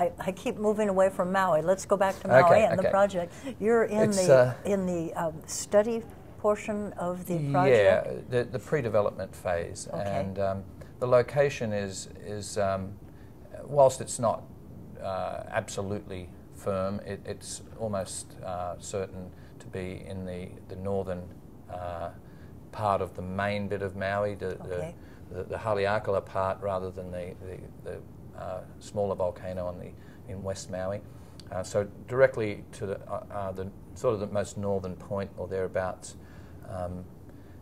I, I, keep moving away from Maui. Let's go back to Maui okay, and okay. the project. You're in it's, the uh, in the um, study portion of the project. Yeah, the, the pre-development phase, Okay. and um, the location is is um, whilst it's not uh, absolutely firm, it, it's almost uh, certain to be in the the northern uh, part of the main bit of Maui, the the, the, the Haleakala part, rather than the the, the uh, smaller volcano on the in West Maui. Uh, so directly to the, uh, uh, the sort of the most northern point or thereabouts. Um,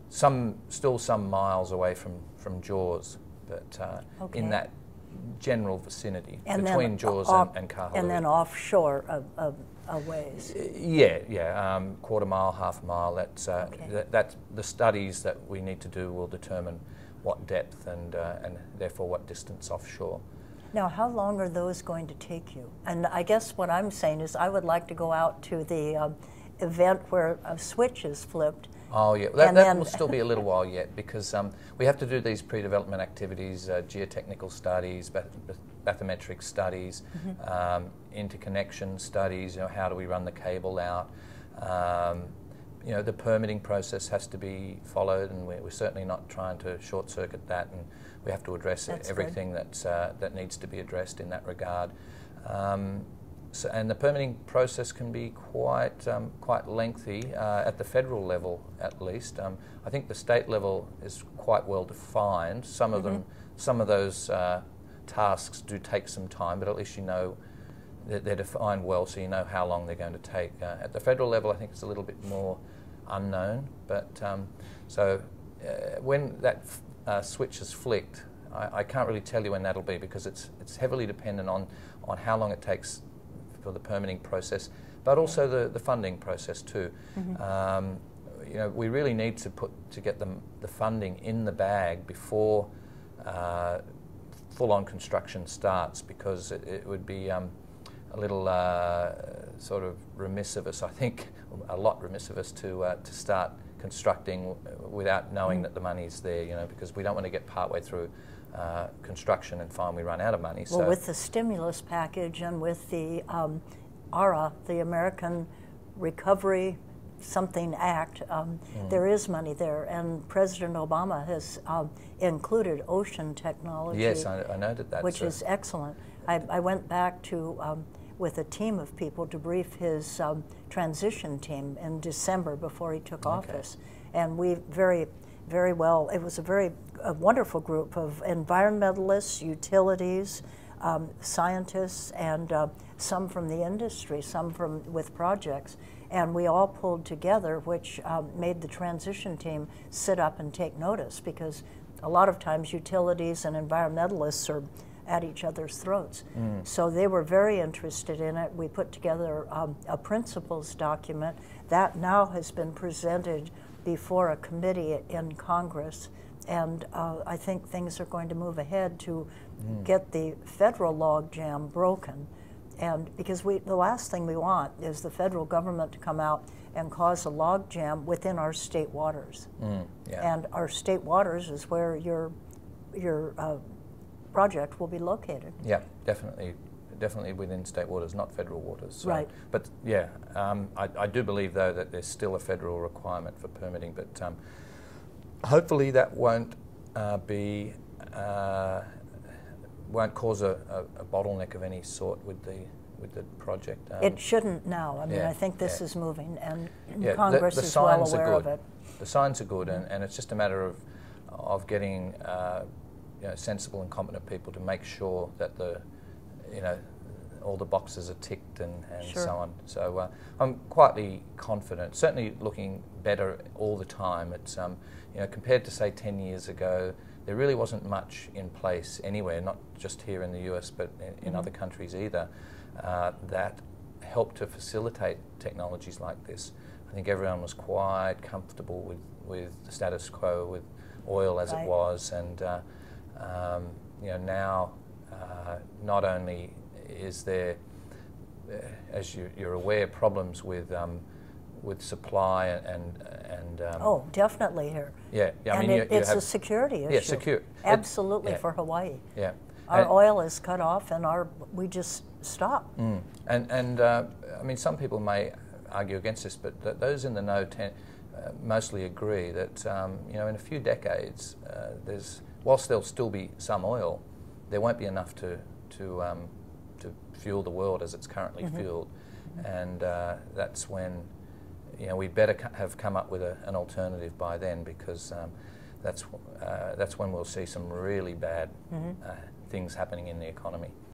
some still some miles away from, from Jaws, but uh, Okay. in that general vicinity And between Jaws off- and, and Kahului. And then offshore of, a, a ways. Yeah, yeah, um, quarter mile, half mile. That's uh, Okay. that, that's the studies that we need to do will determine what depth and uh, and therefore what distance offshore. Now, how long are those going to take you? And I guess what I'm saying is, I would like to go out to the um, event where a switch is flipped. Oh yeah, that, that will still be a little while yet because um, we have to do these pre-development activities, uh, geotechnical studies, bath- bath- bathymetric studies, Mm-hmm. um, interconnection studies. You know, how do we run the cable out? You know, the permitting process has to be followed, and we're, we're certainly not trying to short-circuit that. And we have to address That's good. everything that's uh, that needs to be addressed in that regard. Um, so, and the permitting process can be quite um, quite lengthy uh, at the federal level, at least. Um, I think the state level is quite well defined. Some of them, some of those uh, tasks do take some time, but at least you know they're defined well, so you know how long they're going to take. Uh, at the federal level, I think it's a little bit more unknown. But um, so uh, when that f- uh, switch is flicked, I, I can't really tell you when that'll be because it's it's heavily dependent on on how long it takes for the permitting process, but also the, the funding process too. Um, you know, we really need to put to get the, the funding in the bag before uh, full-on construction starts because it, it would be um, a little uh, sort of remiss of us, I think, a lot remiss of us to uh, to start constructing without knowing that the money's there. You know, because we don't want to get partway through uh, construction and find we run out of money. Well, so with the stimulus package and with the um, ARA, the American Recovery Something Act, um, Mm. there is money there, and President Obama has um, included ocean technology. yes, I, I noted that. which sir. is excellent. I, I went back to um, with a team of people to brief his um, transition team in December before he took office, and we very, very well. It was a very a wonderful group of environmentalists, utilities, um, scientists, and uh, some from the industry, some from with projects. And we all pulled together, which um, made the transition team sit up and take notice because a lot of times utilities and environmentalists are at each other's throats. So they were very interested in it. We put together um, a principles document that now has been presented before a committee in Congress. And uh, I think things are going to move ahead to get the federal logjam broken. And because we, the last thing we want is the federal government to come out and cause a logjam within our state waters. Mm, yeah. And our state waters is where your, your uh, project will be located. Yeah, definitely, definitely within state waters, not federal waters. So- Right. But yeah, um, I, I do believe though that there's still a federal requirement for permitting, but um, hopefully that won't uh, be uh, won't cause a, a, a bottleneck of any sort with the with the project. Um, It shouldn't now. I mean, yeah, I think this yeah. is moving, and yeah, Congress the is well aware of it. The signs are good, and, and it's just a matter of of getting uh, you know, sensible and competent people to make sure that the you know all the boxes are ticked and, and Sure. so on. So uh, I'm quietly confident. Certainly looking better all the time. It's um, you know compared to say 10 years ago, there really wasn't much in place anywhere, not just here in the US, but in, in other countries either, uh, that helped to facilitate technologies like this. I think everyone was quite comfortable with, with the status quo, with oil as Right. it was, and uh, um, you know now uh, not only is there, uh, as you, you're aware, problems with um, with supply and and, and um, Oh, definitely here. yeah, yeah. I and mean, it, you, you it's have, a security issue. yeah, secure. It- Absolutely yeah. for Hawaii. yeah. Our And- oil is cut off, and our we just stop. Mm. And, and uh, I mean, some people may argue against this, but th- those in the know ten, uh, mostly agree that um, you know in a few decades, uh, there's whilst there'll still be some oil, there won't be enough to to um, to fuel the world as it's currently Mm-hmm. fueled, and uh, that's when you know we'd better co- have come up with a, an alternative by then because um, that's uh, that's when we'll see some really bad Mm-hmm. uh, things happening in the economy.